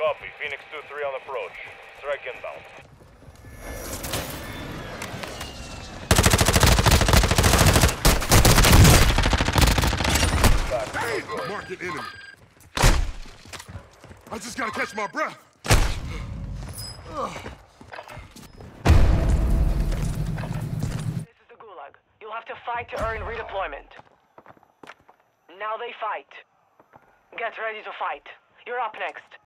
Copy. Phoenix 2-3 on approach. Strike inbound. Hey, market enemy. I just gotta catch my breath. This is the Gulag. You'll have to fight to earn redeployment. Now they fight. Get ready to fight. You're up next.